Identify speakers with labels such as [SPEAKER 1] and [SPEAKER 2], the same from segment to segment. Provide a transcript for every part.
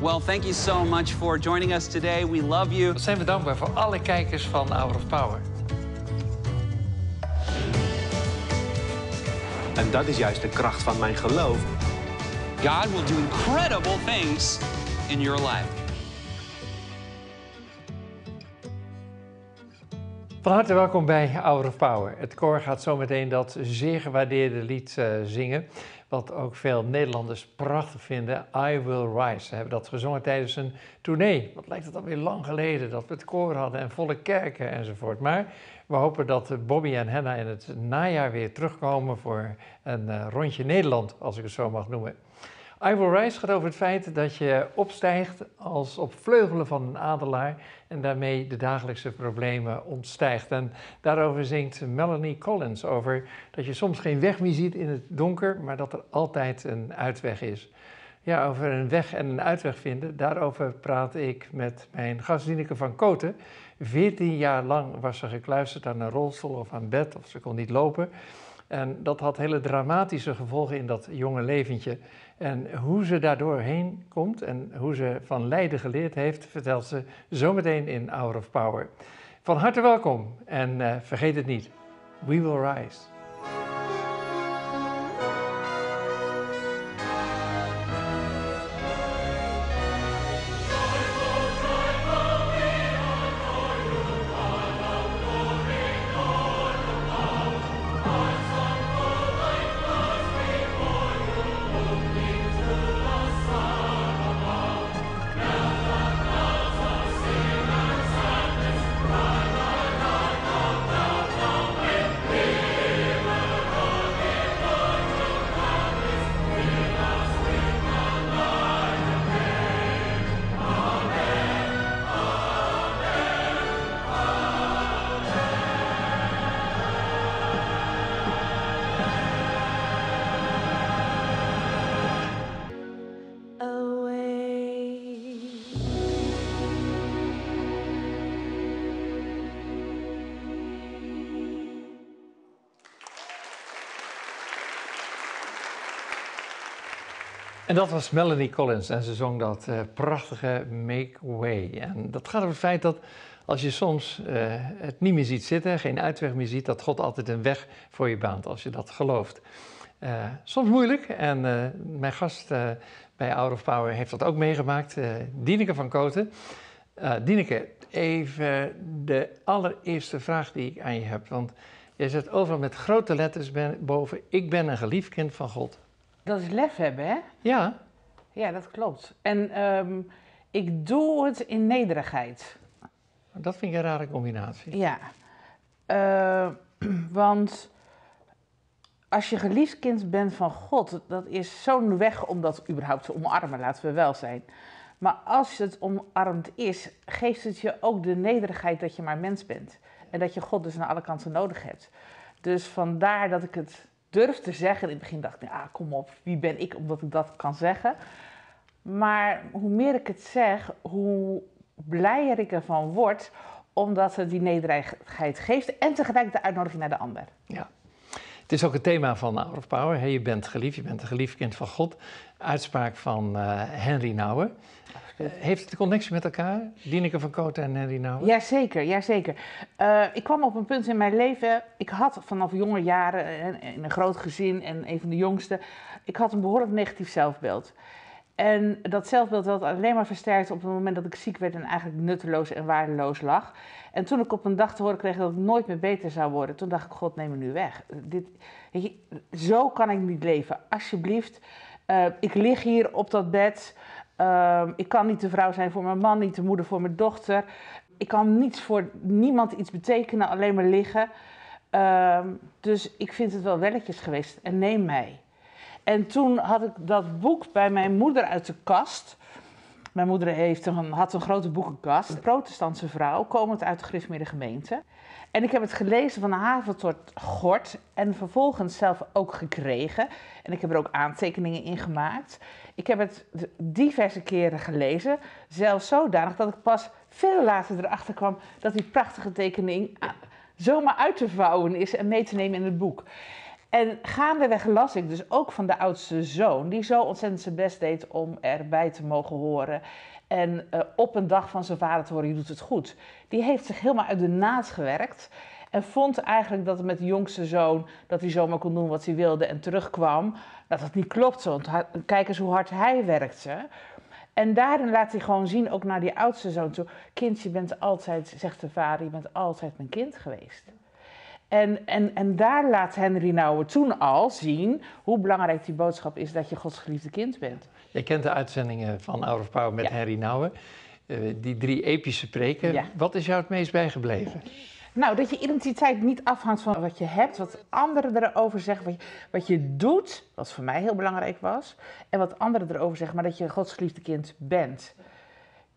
[SPEAKER 1] Well, thank you so much for joining us today. We love you.
[SPEAKER 2] Wat zijn we dankbaar voor alle kijkers van Hour of Power.
[SPEAKER 3] En dat is juist de kracht van mijn geloof.
[SPEAKER 1] God will do incredible things in your life.
[SPEAKER 2] Van harte welkom bij Hour of Power. Het koor gaat zometeen dat zeer gewaardeerde lied uh, zingen. Wat ook veel Nederlanders prachtig vinden. I Will Rise. Ze hebben dat gezongen tijdens een tournee. Wat lijkt het alweer lang geleden dat we het koor hadden en volle kerken enzovoort. Maar we hopen dat Bobby en Henna in het najaar weer terugkomen voor een uh, rondje Nederland, als ik het zo mag noemen. I Rise gaat over het feit dat je opstijgt als op vleugelen van een adelaar en daarmee de dagelijkse problemen ontstijgt. En daarover zingt Melanie Collins over dat je soms geen weg meer ziet in het donker, maar dat er altijd een uitweg is. Ja, over een weg en een uitweg vinden, daarover praat ik met mijn gast van Koten. 14 jaar lang was ze gekluisterd aan een rolstoel of aan bed of ze kon niet lopen. En dat had hele dramatische gevolgen in dat jonge leventje. En hoe ze daardoor heen komt en hoe ze van lijden geleerd heeft, vertelt ze zometeen in Hour of Power. Van harte welkom en uh, vergeet het niet, we will rise. En dat was Melanie Collins en ze zong dat uh, prachtige Make Way. En dat gaat over het feit dat als je soms uh, het niet meer ziet zitten, geen uitweg meer ziet, dat God altijd een weg voor je baant als je dat gelooft. Uh, soms moeilijk en mijn gast bij Out of Power heeft dat ook meegemaakt, Dieneke van Koten. Dieneke, even de allereerste vraag die ik aan je heb, want jij zet overal met grote letters boven, ik ben een geliefd kind van God.
[SPEAKER 4] Dat is lef hebben, hè?
[SPEAKER 2] Ja.
[SPEAKER 4] Ja, dat klopt. En um, ik doe het in nederigheid.
[SPEAKER 2] Dat vind ik een rare combinatie.
[SPEAKER 4] Ja. Uh, want als je geliefd kind bent van God, dat is zo'n weg om dat überhaupt te omarmen, laten we wel zijn. Maar als het omarmd is, geeft het je ook de nederigheid dat je maar mens bent. En dat je God dus aan alle kanten nodig hebt. Dus vandaar dat ik het durf te zeggen. In het begin dacht ik, ah, kom op, wie ben ik omdat ik dat kan zeggen. Maar hoe meer ik het zeg, hoe blijer ik ervan word, omdat het die nederigheid geeft en tegelijk de uitnodiging naar de ander.
[SPEAKER 2] Ja. Het is ook het thema van Hour of Power. Je bent geliefd, je bent een geliefd kind van God. Uitspraak van uh, Henry Nouwen. Uh, heeft het connectie met elkaar, Dieneke van Koten en Nouwen?
[SPEAKER 4] Jazeker, jazeker. Uh, ik kwam op een punt in mijn leven, ik had vanaf jonge jaren in een groot gezin en een van de jongste, ik had een behoorlijk negatief zelfbeeld. En dat zelfbeeld werd alleen maar versterkt op het moment dat ik ziek werd en eigenlijk nutteloos en waardeloos lag. En toen ik op een dag te horen kreeg dat ik nooit meer beter zou worden, toen dacht ik, God, neem me nu weg. Dit, zo kan ik niet leven. Alsjeblieft, ik lig hier op dat bed. Uh, ik kan niet de vrouw zijn voor mijn man, niet de moeder voor mijn dochter. Ik kan niets voor niemand iets betekenen, alleen maar liggen. Uh, dus ik vind het wel welletjes geweest en neem mij. En toen had ik dat boek bij mijn moeder uit de kast. Mijn moeder heeft een, had een grote boekenkast. Een protestantse vrouw, komend uit de gereformeerde gemeente. En ik heb het gelezen van haven tot gort en vervolgens zelf ook gekregen. En ik heb er ook aantekeningen in gemaakt. Ik heb het diverse keren gelezen, zelfs zodanig dat ik pas veel later erachter kwam dat die prachtige tekening zomaar uit te vouwen is en mee te nemen in het boek. En gaandeweg las ik dus ook van de oudste zoon, die zo ontzettend zijn best deed om erbij te mogen horen. En uh, op een dag van zijn vader te horen, je doet het goed. Die heeft zich helemaal uit de naad gewerkt. En vond eigenlijk dat het met de jongste zoon, dat hij zomaar kon doen wat hij wilde en terugkwam, dat dat niet klopt. Want kijk eens hoe hard hij werkte. En daarin laat hij gewoon zien, ook naar die oudste zoon toe, kind, je bent altijd, zegt de vader, je bent altijd mijn kind geweest. En, en, en daar laat Henry Nouwen toen al zien hoe belangrijk die boodschap is dat je Gods geliefde kind bent.
[SPEAKER 2] Je kent de uitzendingen van Out of Power met ja. Henry Nouwen. Uh, die drie epische preken. Ja. Wat is jou het meest bijgebleven?
[SPEAKER 4] Nou, dat je identiteit niet afhangt van wat je hebt, wat anderen erover zeggen, wat je, wat je doet, wat voor mij heel belangrijk was, en wat anderen erover zeggen, maar dat je Gods geliefde kind bent.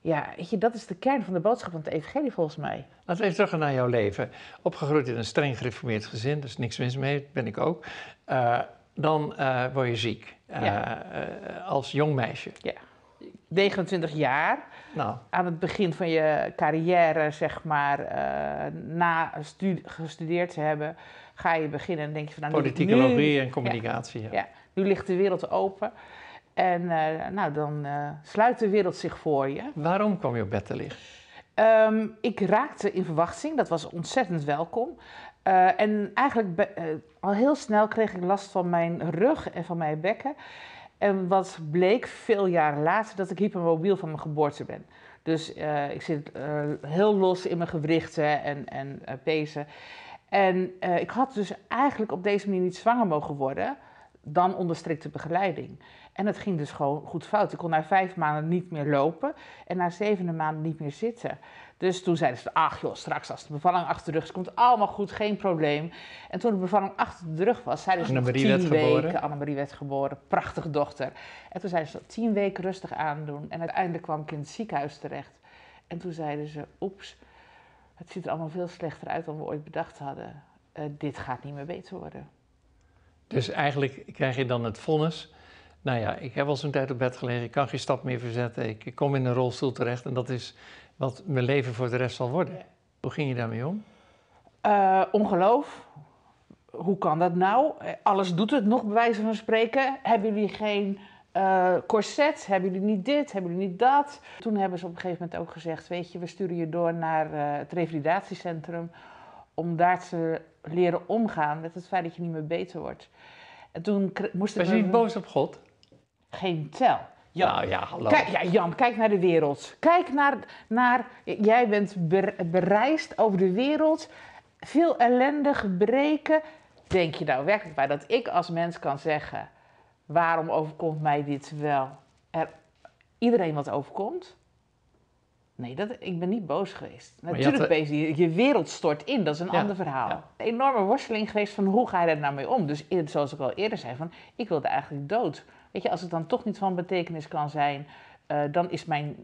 [SPEAKER 4] Ja, weet je, dat is de kern van de boodschap van het evangelie volgens mij.
[SPEAKER 2] Laten we even terug naar jouw leven. Opgegroeid in een streng gereformeerd gezin, is niks mis mee, ben ik ook. Uh, dan uh, word je ziek, uh, ja. als jong meisje.
[SPEAKER 4] Ja. 29 jaar. Nou. Aan het begin van je carrière, zeg maar, na gestudeerd te hebben, ga je beginnen en denk je van...
[SPEAKER 2] Nou, Politicologie en communicatie.
[SPEAKER 4] Ja. ja. nu ligt de wereld open. En uh, nou, dan uh, sluit de wereld zich voor je.
[SPEAKER 2] Waarom kwam je op bed te liggen?
[SPEAKER 4] Um, ik raakte in verwachting, dat was ontzettend welkom. Uh, en eigenlijk al heel snel kreeg ik last van mijn rug en van mijn bekken. En wat bleek veel jaren later, dat ik hypermobiel van mijn geboorte ben. Dus ik zit heel los in mijn gewrichten en, en pezen. En ik had dus eigenlijk op deze manier niet zwanger mogen worden, dan onder strikte begeleiding. En het ging dus gewoon goed fout. Ik kon na vijf maanden niet meer lopen en na zevende maanden niet meer zitten. Dus toen zeiden ze, ach joh, straks als de bevalling achter de rug is, komt allemaal goed, geen probleem. En toen de bevalling achter de rug was, zeiden ze
[SPEAKER 2] Annemarie
[SPEAKER 4] tien
[SPEAKER 2] werd
[SPEAKER 4] weken. Annemarie werd geboren, prachtige dochter. En toen zeiden ze, tien weken rustig aandoen. En uiteindelijk kwam ik in het ziekenhuis terecht. En toen zeiden ze, oeps, het ziet er allemaal veel slechter uit dan we ooit bedacht hadden. Uh, dit gaat niet meer beter worden.
[SPEAKER 2] Dus eigenlijk krijg je dan het vonnis nou ja, ik heb al zo'n tijd op bed gelegen, ik kan geen stap meer verzetten, ik, kom in een rolstoel terecht en dat is wat mijn leven voor de rest zal worden. Hoe ging je daarmee om?
[SPEAKER 4] Uh, ongeloof. Hoe kan dat nou? Alles doet het nog, bij wijze van spreken. Hebben jullie geen uh, corset? Hebben jullie niet dit? Hebben jullie niet dat? Toen hebben ze op een gegeven moment ook gezegd: Weet je, we sturen je door naar uh, het revalidatiecentrum. om daar te leren omgaan met het feit dat je niet meer beter wordt.
[SPEAKER 2] En toen moest ik. Was je niet boos op God?
[SPEAKER 4] Geen tel.
[SPEAKER 2] Jan, nou ja, hallo.
[SPEAKER 4] Kijk, ja, Jan, kijk naar de wereld. Kijk naar, naar jij bent bereisd over de wereld. Veel ellende, gebreken. Denk je nou werkelijk bij dat ik als mens kan zeggen... waarom overkomt mij dit wel? Er iedereen wat overkomt? Nee, dat, ik ben niet boos geweest. Natuurlijk ben je, je wereld stort in, dat is een ander verhaal. Ja. Een enorme worsteling geweest van hoe ga je daar nou mee om? Dus zoals ik al eerder zei, van, ik wilde eigenlijk dood. Weet je, als het dan toch niet van betekenis kan zijn, uh, dan is mijn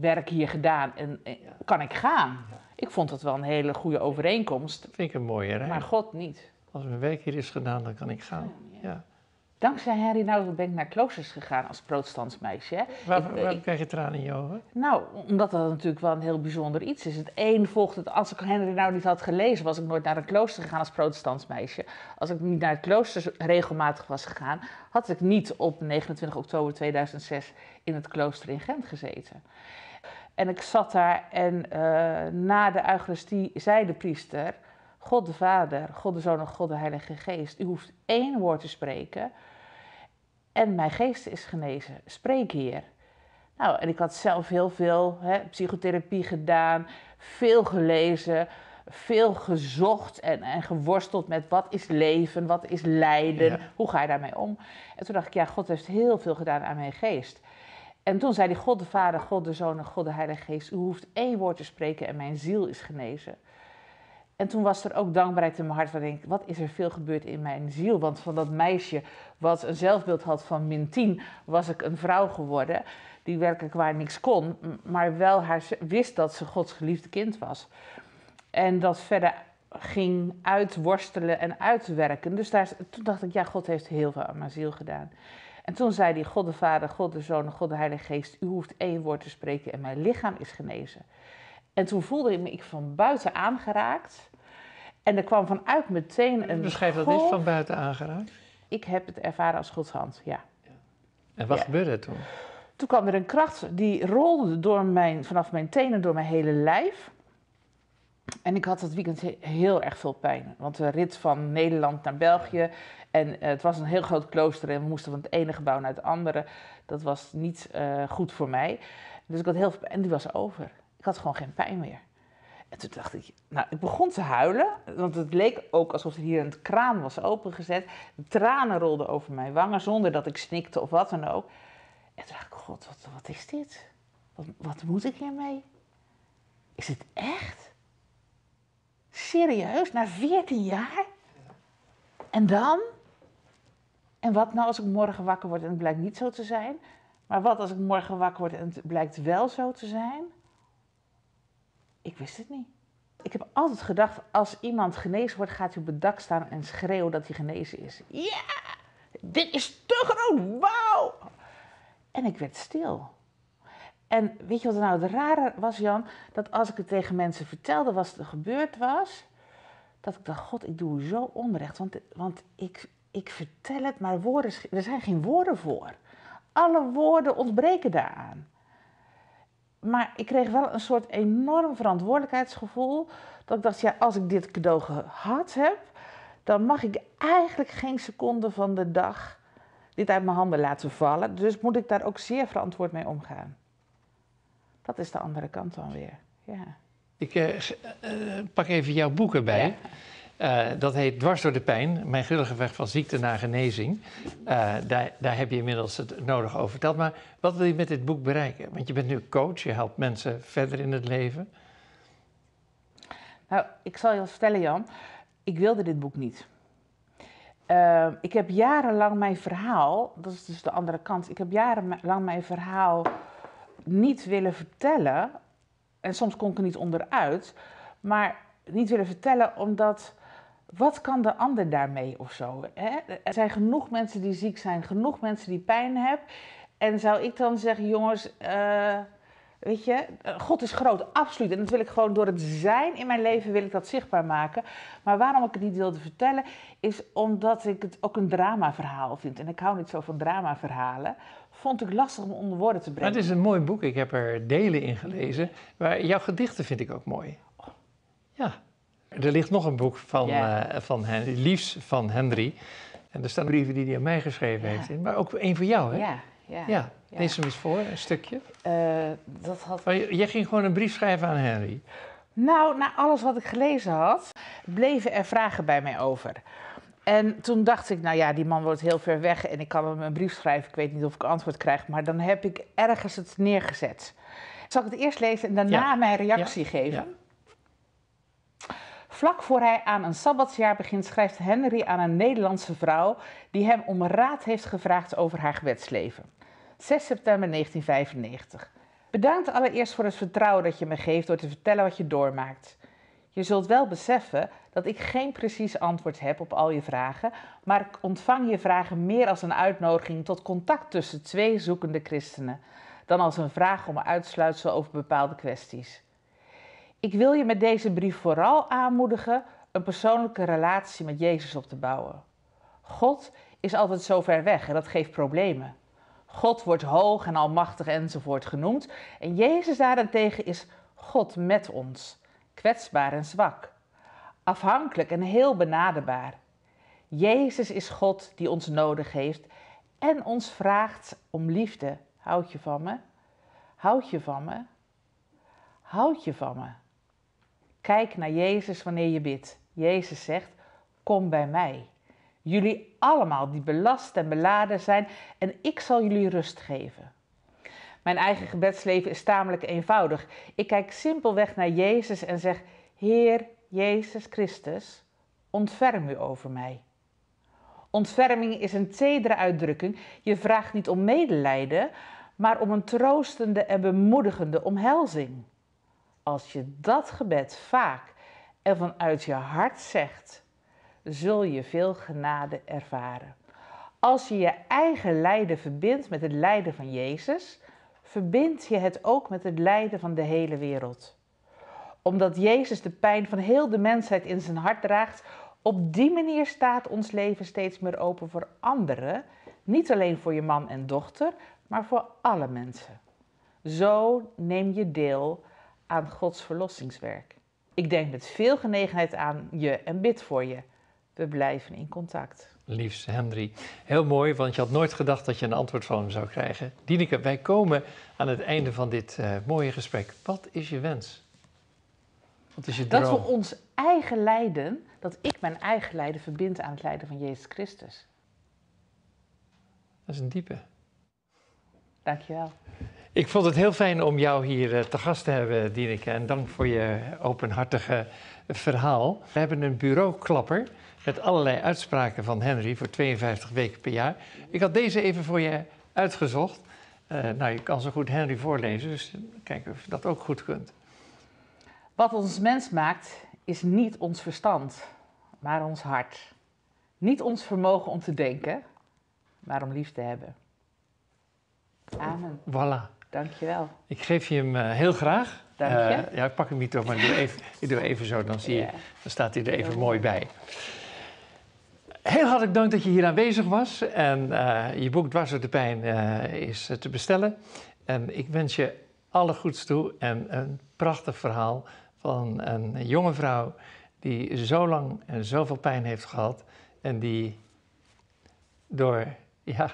[SPEAKER 4] werk hier gedaan en, en kan ik gaan. Ik vond dat wel een hele goede overeenkomst.
[SPEAKER 2] Dat vind ik een mooie, hè?
[SPEAKER 4] Maar God niet.
[SPEAKER 2] Als mijn werk hier is gedaan, dan kan ik gaan. ja.
[SPEAKER 4] Dankzij Henry Nouwen ben ik naar kloosters gegaan als protestants meisje.
[SPEAKER 2] Waar, waarom krijg je tranen in je ogen?
[SPEAKER 4] Nou, omdat dat natuurlijk wel een heel bijzonder iets is. Het een volgt het... Als ik Henry nou niet had gelezen, was ik nooit naar een klooster gegaan als protestants meisje. Als ik niet naar het klooster regelmatig was gegaan, had ik niet op 29 oktober 2006 in het klooster in Gent gezeten. En ik zat daar en uh, na de Eucharistie zei de priester... God de Vader, God de Zoon en God de Heilige Geest. U hoeft één woord te spreken en mijn geest is genezen. Spreek hier. Nou, en ik had zelf heel veel hè, psychotherapie gedaan, veel gelezen, veel gezocht en, en geworsteld met wat is leven, wat is lijden, hoe ga je daarmee om? En toen dacht ik, ja, God heeft heel veel gedaan aan mijn geest. En toen zei hij, God de Vader, God de Zoon en God de Heilige Geest, u hoeft één woord te spreken en mijn ziel is genezen. En toen was er ook dankbaarheid in mijn hart. Waar ik denk, wat is er veel gebeurd in mijn ziel? Want van dat meisje wat een zelfbeeld had van min 10, was ik een vrouw geworden. Die werkelijk waar niks kon, maar wel haar, wist dat ze Gods geliefde kind was. En dat verder ging uitworstelen en uitwerken. Dus daar, toen dacht ik, ja, God heeft heel veel aan mijn ziel gedaan. En toen zei hij, God de Vader, God de Zoon God de Heilige Geest, u hoeft één woord te spreken en mijn lichaam is genezen. En toen voelde ik me ik van buiten aangeraakt. En er kwam vanuit meteen een
[SPEAKER 2] Beschrijf dat eens van buiten aangeraakt.
[SPEAKER 4] Ik heb het ervaren als Gods hand, ja.
[SPEAKER 2] En wat
[SPEAKER 4] Ja.
[SPEAKER 2] gebeurde er toen?
[SPEAKER 4] Toen kwam er een kracht die rolde door mijn, vanaf mijn tenen door mijn hele lijf. En ik had dat weekend he- heel erg veel pijn. Want de rit van Nederland naar België. En eh, het was een heel groot klooster en we moesten van het ene gebouw naar het andere. Dat was niet eh, goed voor mij. Dus ik had heel veel pijn. En die was over. Ik had gewoon geen pijn meer. En toen dacht ik, nou, ik begon te huilen. Want het leek ook alsof er hier een kraan was opengezet. De tranen rolden over mijn wangen zonder dat ik snikte of wat dan ook. En toen dacht ik, god, wat, wat is dit? Wat, wat moet ik hiermee? Is het echt? Serieus? Na 14 jaar? En dan? En wat nou als ik morgen wakker word en het blijkt niet zo te zijn? Maar wat als ik morgen wakker word en het blijkt wel zo te zijn? Ik wist het niet. Ik heb altijd gedacht, als iemand genezen wordt, gaat hij op het dak staan en schreeuwen dat hij genezen is. Ja, dit is te groot, wauw! En ik werd stil. En weet je wat nou het rare was, Jan? Dat als ik het tegen mensen vertelde wat er gebeurd was, dat ik dacht, god, ik doe zo onrecht. Want, want ik, ik vertel het, maar woorden, er zijn geen woorden voor. Alle woorden ontbreken daaraan. Maar ik kreeg wel een soort enorm verantwoordelijkheidsgevoel. Dat ik dacht, ja, als ik dit cadeau gehad heb, dan mag ik eigenlijk geen seconde van de dag dit uit mijn handen laten vallen. Dus moet ik daar ook zeer verantwoord mee omgaan. Dat is de andere kant dan weer. Ja.
[SPEAKER 2] Ik eh, eh, pak even jouw boek erbij. Eh, dat heet Dwars door de pijn, mijn grillige weg van ziekte naar genezing. Eh, daar, daar heb je inmiddels het nodig over verteld. Maar wat wil je met dit boek bereiken? Want je bent nu coach, je helpt mensen verder in het leven.
[SPEAKER 4] Nou, ik zal je wat vertellen, Jan. Ik wilde dit boek niet. Eh, ik heb jarenlang mijn verhaal, dat is dus de andere kant, ik heb jarenlang mijn verhaal niet willen vertellen. En soms kon ik er niet onderuit, maar niet willen vertellen omdat, wat kan de ander daarmee of zo? Hè? Er zijn genoeg mensen die ziek zijn, genoeg mensen die pijn hebben. En zou ik dan zeggen, jongens, eh, Weet je, God is groot, absoluut. En dat wil ik gewoon door het zijn in mijn leven wil ik dat zichtbaar maken. Maar waarom ik het niet wilde vertellen, is omdat ik het ook een dramaverhaal vind. En ik hou niet zo van dramaverhalen. Vond ik lastig om onder woorden te
[SPEAKER 2] Maar
[SPEAKER 4] brengen.
[SPEAKER 2] het is een mooi boek, ik heb er delen in gelezen. Maar jouw gedichten vind ik ook mooi. Ja. Er ligt nog een boek van, eh, van Henry, Liefs van Henry. En er staan brieven die hij aan mij geschreven
[SPEAKER 4] Ja.
[SPEAKER 2] heeft in. Maar ook één voor jou, hè?
[SPEAKER 4] Ja, ja.
[SPEAKER 2] Ja, lees hem eens voor, een stukje.
[SPEAKER 4] Eh, dat had...
[SPEAKER 2] Maar jij ging gewoon een brief schrijven aan Henry.
[SPEAKER 4] Nou, na alles wat ik gelezen had, bleven er vragen bij mij over. En toen dacht ik, nou ja, die man wordt heel ver weg en ik kan hem een brief schrijven. Ik weet niet of ik antwoord krijg, maar dan heb ik ergens het neergezet. Zal ik het eerst lezen en daarna
[SPEAKER 2] Ja.
[SPEAKER 4] mijn reactie
[SPEAKER 2] Ja.
[SPEAKER 4] geven?
[SPEAKER 2] Ja.
[SPEAKER 4] Vlak voor hij aan een sabbatsjaar begint, schrijft Henry aan een Nederlandse vrouw die hem om raad heeft gevraagd over haar gebedsleven. 6 september 1995. Bedankt allereerst voor het vertrouwen dat je me geeft door te vertellen wat je doormaakt. Je zult wel beseffen dat ik geen precies antwoord heb op al je vragen, maar ik ontvang je vragen meer als een uitnodiging tot contact tussen twee zoekende christenen, dan als een vraag om uitsluitsel over bepaalde kwesties. Ik wil je met deze brief vooral aanmoedigen een persoonlijke relatie met Jezus op te bouwen. God is altijd zo ver weg en dat geeft problemen. God wordt hoog en almachtig enzovoort genoemd. En Jezus daarentegen is God met ons, kwetsbaar en zwak, afhankelijk en heel benaderbaar. Jezus is God die ons nodig heeft en ons vraagt om liefde. Houd je van me? Houd je van me? Houd je van me? Kijk naar Jezus wanneer je bidt. Jezus zegt: Kom bij mij. Jullie allemaal die belast en beladen zijn, en ik zal jullie rust geven. Mijn eigen gebedsleven is tamelijk eenvoudig. Ik kijk simpelweg naar Jezus en zeg: Heer Jezus Christus, ontferm u over mij. Ontferming is een tedere uitdrukking. Je vraagt niet om medelijden, maar om een troostende en bemoedigende omhelzing. Als je dat gebed vaak en vanuit je hart zegt, zul je veel genade ervaren. Als je je eigen lijden verbindt met het lijden van Jezus, verbind je het ook met het lijden van de hele wereld. Omdat Jezus de pijn van heel de mensheid in zijn hart draagt, op die manier staat ons leven steeds meer open voor anderen. Niet alleen voor je man en dochter, maar voor alle mensen. Zo neem je deel aan Gods verlossingswerk. Ik denk met veel genegenheid aan je en bid voor je. We blijven in contact.
[SPEAKER 2] Liefst Henry. Heel mooi, want je had nooit gedacht dat je een antwoord van hem zou krijgen. Dieneke, wij komen aan het einde van dit uh, mooie gesprek. Wat is je wens? Wat is je droom?
[SPEAKER 4] Dat we ons eigen lijden, dat ik mijn eigen lijden verbind aan het lijden van Jezus Christus.
[SPEAKER 2] Dat is een diepe.
[SPEAKER 4] Dankjewel.
[SPEAKER 2] Ik vond het heel fijn om jou hier uh, te gast te hebben, Dieneke. En dank voor je openhartige verhaal. We hebben een bureauklapper met allerlei uitspraken van Henry voor 52 weken per jaar. Ik had deze even voor je uitgezocht. Uh, nou, je kan zo goed Henry voorlezen, dus kijken of je dat ook goed kunt.
[SPEAKER 4] Wat ons mens maakt, is niet ons verstand, maar ons hart. Niet ons vermogen om te denken, maar om lief te hebben. Amen.
[SPEAKER 2] Voilà.
[SPEAKER 4] Dankjewel.
[SPEAKER 2] Ik geef je hem uh, heel graag.
[SPEAKER 4] Dank je.
[SPEAKER 2] Uh, ja, ik pak hem niet door, maar ik doe even, ik doe even zo, dan, zie je, dan staat hij er even mooi bij. Heel hartelijk dank dat je hier aanwezig was. En uh, je boek Dwars door de Pijn is te bestellen. En ik wens je alle goeds toe en een prachtig verhaal van een jonge vrouw die zo lang en zoveel pijn heeft gehad. En die door, ja...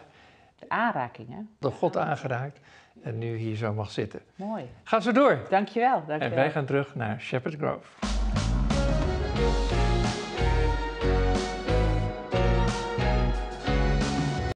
[SPEAKER 4] De aanrakingen.
[SPEAKER 2] Door God aangeraakt en nu hier zo mag zitten.
[SPEAKER 4] Mooi.
[SPEAKER 2] Ga zo door.
[SPEAKER 4] Dankjewel. dankjewel.
[SPEAKER 2] En wij gaan terug naar Shepherd Grove.